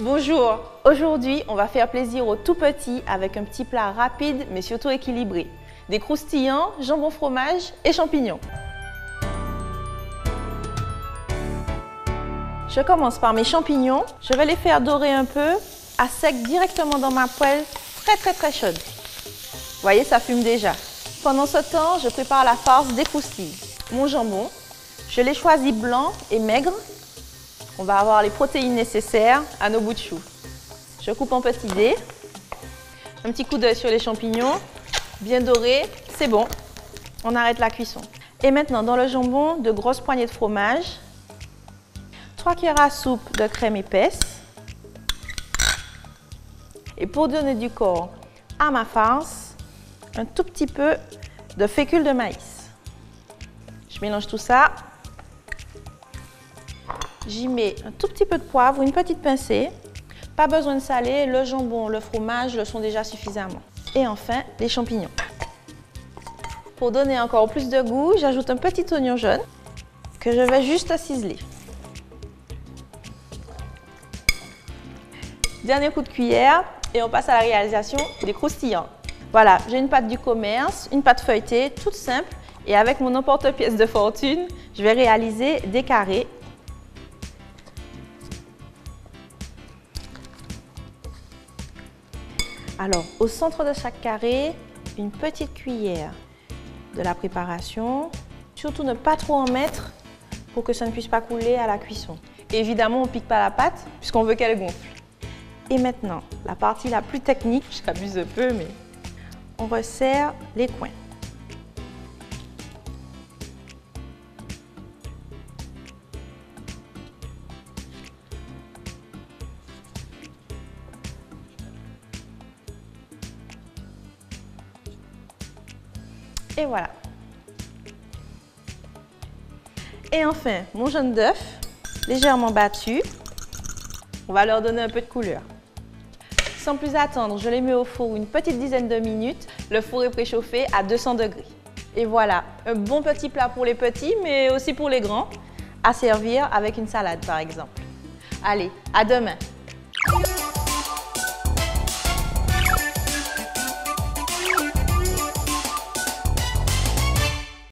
Bonjour, aujourd'hui on va faire plaisir aux tout petits avec un petit plat rapide mais surtout équilibré. Des croustillants, jambon fromage et champignons. Je commence par mes champignons. Je vais les faire dorer un peu à sec directement dans ma poêle très très très chaude. Vous voyez, ça fume déjà. Pendant ce temps, je prépare la farce des croustilles. Mon jambon, je l'ai choisi blanc et maigre on va avoir les protéines nécessaires à nos bouts de chou. Je coupe en petits dés. Un petit coup d'œil sur les champignons. Bien doré, c'est bon. On arrête la cuisson. Et maintenant, dans le jambon, de grosses poignées de fromage. 3 cuillères à soupe de crème épaisse. Et pour donner du corps à ma farce, un tout petit peu de fécule de maïs. Je mélange tout ça J'y mets un tout petit peu de poivre, une petite pincée. Pas besoin de saler, le jambon, le fromage le sont déjà suffisamment. Et enfin, les champignons. Pour donner encore plus de goût, j'ajoute un petit oignon jaune que je vais juste ciseler. Dernier coup de cuillère et on passe à la réalisation des croustillants. Voilà, j'ai une pâte du commerce, une pâte feuilletée, toute simple. Et avec mon emporte-pièce de fortune, je vais réaliser des carrés Alors, au centre de chaque carré, une petite cuillère de la préparation. Surtout ne pas trop en mettre pour que ça ne puisse pas couler à la cuisson. évidemment, on ne pique pas la pâte puisqu'on veut qu'elle gonfle. Et maintenant, la partie la plus technique, j'abuse un peu, mais on resserre les coins. Et voilà. Et enfin, mon jaune d'œuf, légèrement battu. On va leur donner un peu de couleur. Plus attendre, je les mets au four une petite dizaine de minutes. Le four est préchauffé à 200 degrés. Et voilà, un bon petit plat pour les petits, mais aussi pour les grands, à servir avec une salade par exemple. Allez, à demain